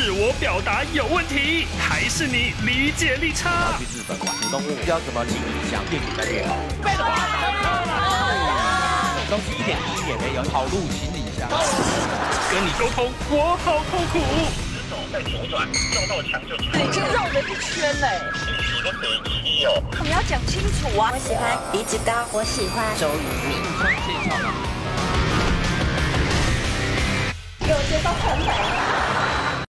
是我表达有问题，还是你理解力差？去日本玩，动物要怎么去想变越简单越好。东西一点一点没有跑路行李箱。跟你沟通，我好痛苦。手在左转，绕到墙就已经绕了一圈嘞。你的七哦。你要讲清楚啊！我喜欢鼻子高，我喜欢周渝民。吗有介绍很美。